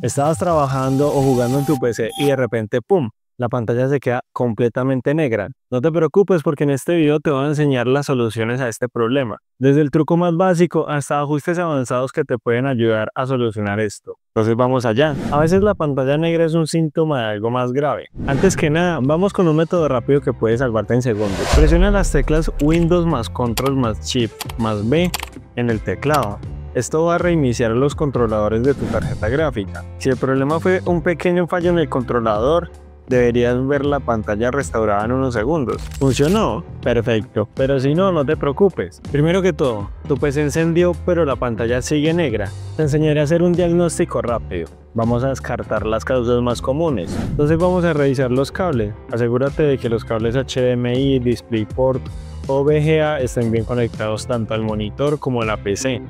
Estabas trabajando o jugando en tu PC y de repente, ¡pum! La pantalla se queda completamente negra. No te preocupes porque en este video te voy a enseñar las soluciones a este problema. Desde el truco más básico hasta ajustes avanzados que te pueden ayudar a solucionar esto. Entonces vamos allá. A veces la pantalla negra es un síntoma de algo más grave. Antes que nada, vamos con un método rápido que puede salvarte en segundos. Presiona las teclas Windows más Control más Shift más B en el teclado. Esto va a reiniciar los controladores de tu tarjeta gráfica. Si el problema fue un pequeño fallo en el controlador, deberías ver la pantalla restaurada en unos segundos. ¿Funcionó? Perfecto. Pero si no, no te preocupes. Primero que todo, tu PC encendió pero la pantalla sigue negra. Te enseñaré a hacer un diagnóstico rápido. Vamos a descartar las causas más comunes. Entonces vamos a revisar los cables. Asegúrate de que los cables HDMI, DisplayPort o VGA estén bien conectados tanto al monitor como a la PC.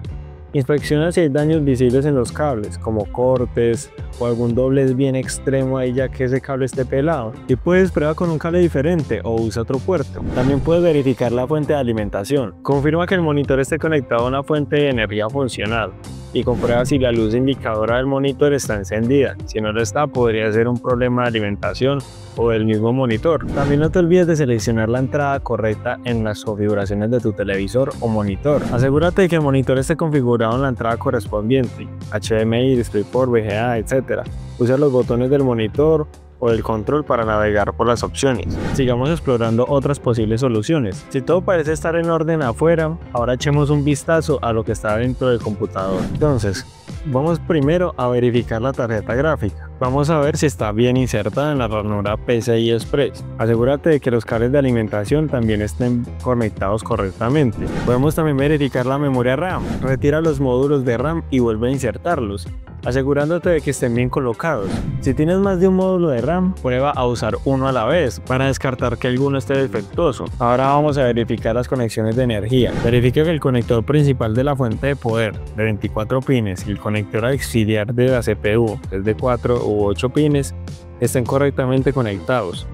Inspecciona si hay daños visibles en los cables, como cortes o algún doblez bien extremo ahí ya que ese cable esté pelado. Y puedes prueba con un cable diferente o usa otro puerto. También puedes verificar la fuente de alimentación. Confirma que el monitor esté conectado a una fuente de energía funcional y comprueba si la luz indicadora del monitor está encendida. Si no lo está, podría ser un problema de alimentación o del mismo monitor. También no te olvides de seleccionar la entrada correcta en las configuraciones de tu televisor o monitor. Asegúrate de que el monitor esté configurado en la entrada correspondiente, HDMI, DisplayPort, VGA, etc. Usa los botones del monitor o el control para navegar por las opciones. Sigamos explorando otras posibles soluciones. Si todo parece estar en orden afuera, ahora echemos un vistazo a lo que está dentro del computador. Entonces, vamos primero a verificar la tarjeta gráfica. Vamos a ver si está bien insertada en la ranura PCI Express. Asegúrate de que los cables de alimentación también estén conectados correctamente. Podemos también verificar la memoria RAM. Retira los módulos de RAM y vuelve a insertarlos asegurándote de que estén bien colocados. Si tienes más de un módulo de RAM, prueba a usar uno a la vez para descartar que alguno esté defectuoso. Ahora vamos a verificar las conexiones de energía. Verifica que el conector principal de la fuente de poder de 24 pines y el conector auxiliar de la CPU, es de 4 u 8 pines, estén correctamente conectados.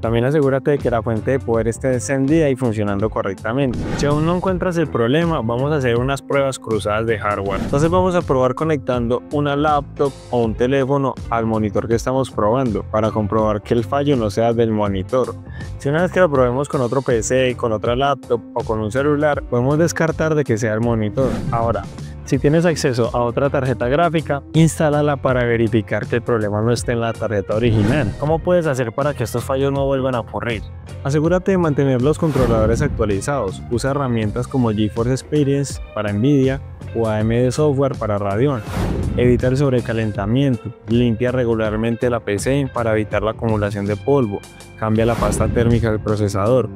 También asegúrate de que la fuente de poder esté encendida y funcionando correctamente. Si aún no encuentras el problema, vamos a hacer unas pruebas cruzadas de hardware. Entonces vamos a probar conectando una laptop o un teléfono al monitor que estamos probando para comprobar que el fallo no sea del monitor. Si una vez que lo probemos con otro PC, con otra laptop o con un celular, podemos descartar de que sea el monitor. Ahora, si tienes acceso a otra tarjeta gráfica, instálala para verificar que el problema no esté en la tarjeta original. ¿Cómo puedes hacer para que estos fallos no vuelvan a ocurrir? Asegúrate de mantener los controladores actualizados. Usa herramientas como GeForce Experience para Nvidia o AMD Software para Radeon. Evita el sobrecalentamiento. Limpia regularmente la PC para evitar la acumulación de polvo. Cambia la pasta térmica del procesador.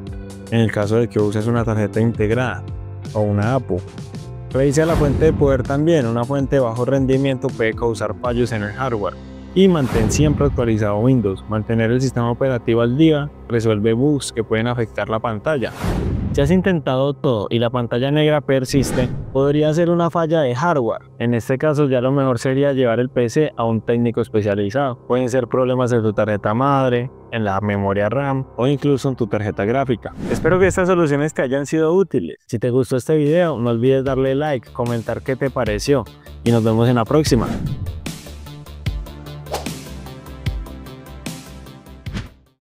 En el caso de que uses una tarjeta integrada o una APU. Revisa la fuente de poder también, una fuente de bajo rendimiento puede causar fallos en el hardware. Y mantén siempre actualizado Windows. Mantener el sistema operativo al día resuelve bugs que pueden afectar la pantalla. Si has intentado todo y la pantalla negra persiste, podría ser una falla de hardware. En este caso ya lo mejor sería llevar el PC a un técnico especializado. Pueden ser problemas en tu tarjeta madre, en la memoria RAM o incluso en tu tarjeta gráfica. Espero que estas soluciones te hayan sido útiles. Si te gustó este video, no olvides darle like, comentar qué te pareció y nos vemos en la próxima.